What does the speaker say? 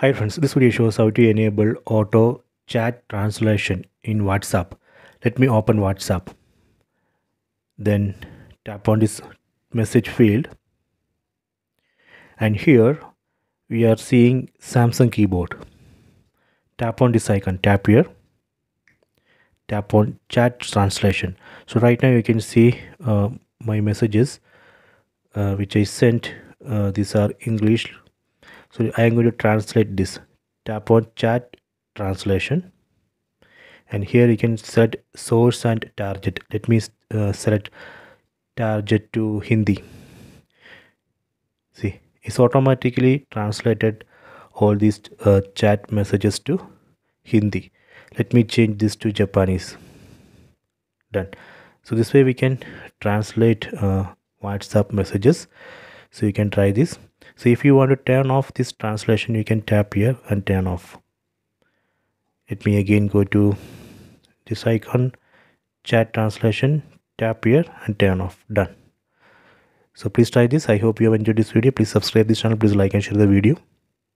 Hi friends, this video shows how to enable auto chat translation in WhatsApp. Let me open WhatsApp. Then tap on this message field. And here we are seeing Samsung keyboard. Tap on this icon, tap here. Tap on chat translation. So right now you can see uh, my messages uh, which I sent. Uh, these are English so i am going to translate this. Tap on chat translation. And here you can set source and target. Let me uh, select target to hindi. See it's automatically translated all these uh, chat messages to hindi. Let me change this to japanese. Done. So this way we can translate uh, whatsapp messages. So you can try this so if you want to turn off this translation you can tap here and turn off. Let me again go to this icon chat translation tap here and turn off. Done. So please try this. I hope you have enjoyed this video. Please subscribe this channel. Please like and share the video